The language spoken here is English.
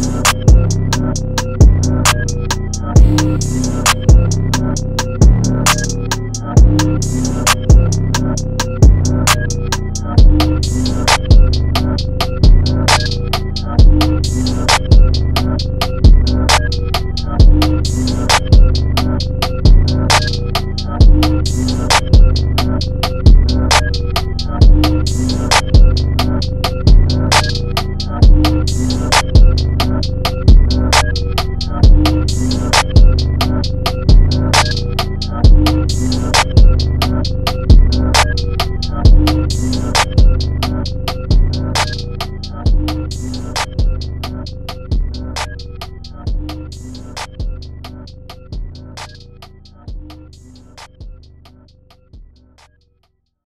Bye.